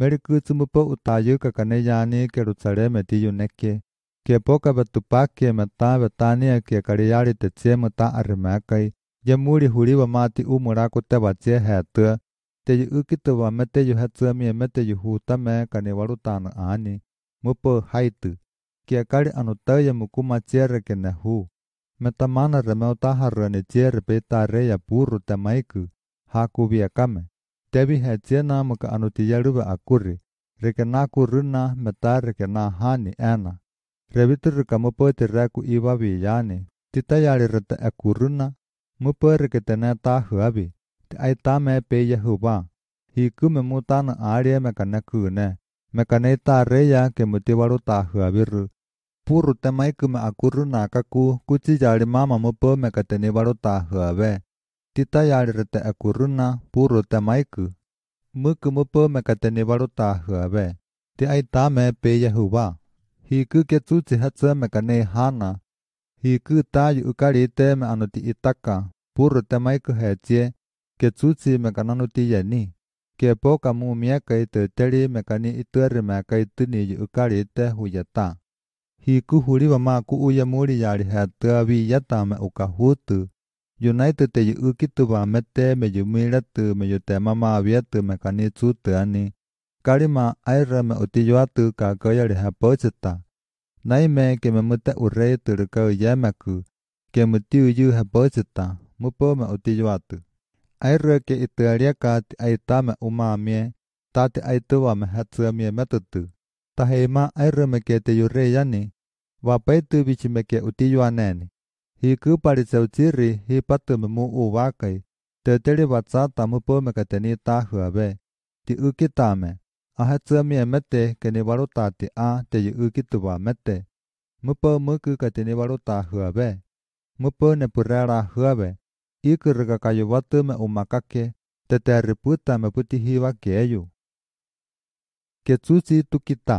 मेरे कुछ मुप उतायु का कने जाने के रुचड़े में तीयु नेके के पो का बतुपा के मता बतानिया के कड़ियाड़ी ते चे मता अर मै कई ये मूड़ी हुड़ी व माती उ मुड़ा कुत्ते बचे है तो ते यु उकित व तेजु यु हत में मते यु हूता मैं कने वड़ु तान आने मुप हाइत के कड़ अनुत ये मुकुमा चेर के न हु तमान रमेता हर ने चेर पे तारे या पूर्व तमाइक हाकुबिया कम tebi hetiena maka anu tiyaruba akuri rekena kuruna meta rekena hani ana revitur kamapo tiraku iwa biyane titayari rata akuruna mupa reketena ta huabi ai ta me pe yahuba hiku me mutan aarya me kanakune me kaneta reya ke mutiwaru ta huabiru puru tamai kuma akuruna kaku kuchi jari mama mupa me katene waru ta huabe Tita yari rete akuruna puru te maiku. Muku mupo me kateni waru ta huabe. Te ai ta me pe Yehuwa. Hiku ke tsutsi hatsa me kane hana. Hiku ta yu ukari te me anuti itaka. Puru te maiku hechie. Ke tsutsi me kananuti yeni. Ke poka mu mieka te teri me kani ituari me kai tuni yu ukari te huyata. Hiku huriwa ma ku uya muri yari hatua vi yata me uka hutu. United te yu ukitu wa mete me yu miratu me yu te mama aviatu me kani tsutu ani. Karima aira me utiyoatu ka koyari hapochita. Nai me ke me muta urei turukau yamaku. Ke mutiu yu hapochita. Mupo me utiyoatu. Aira ke ituaria ka ti aita me umamie. Ta ti aituwa me hatsua mie metutu. Tahema aira me ke te yurei yani. Wapaitu bichi me ke uti yoa neni. hi ku pari chau chi ri hi patu me mu u wa kai te te ri watsa ta mu po me ka te ni ta hua be ti u ki ta me. À ha tsa mi me te ke ni wa ro ta ti a, te yu u ki tu wa me te mu po mu ku ka te ni wa ro ta hua be mu po ne pu ra ra hua be i ku ri ka ka yu wa tu me u ma ka ke te te ri pu ta me pu ti hi wa ke yu ke tsu chi tu ki ta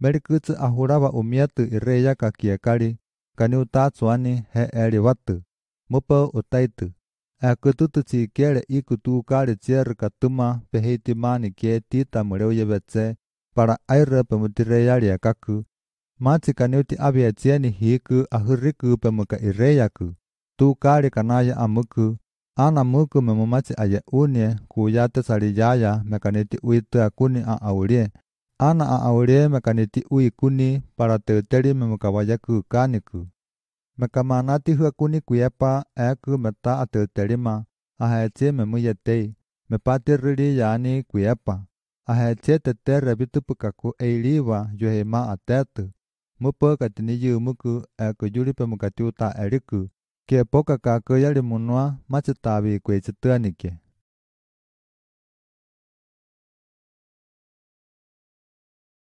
Merikutsu ahuraba umiatu irreya kakiekari kaniu ta chuani he eri wat mupo pa utai tu a ku tu chi ke i tu ka re ka tuma mani ke ti ta mo re ye ba che pa pe mu ya ri ka ku ma chi ti a a hi ku a ri ku pe mu i re ya ku tu ka re ka na ya a mu ku a na mu me mu ma chi a ya u ne ku ya ta sa ri ya ya me ka ti u ku ni a a u ana a aure mekani ti ui kuni para teuteri me mekawaya ku kaniku. Mekamana ti hua kuni kuyapa aku meta a teuteri ma ahaeche me muyetei mepati riri yani kuyapa. Ahaeche tete rebitu pukaku eiliwa yuhema atetu. Mupo katini yumuku aku yuripe mukatiuta eriku. Kepo kakakuyali munwa machitabi kwechetuanike.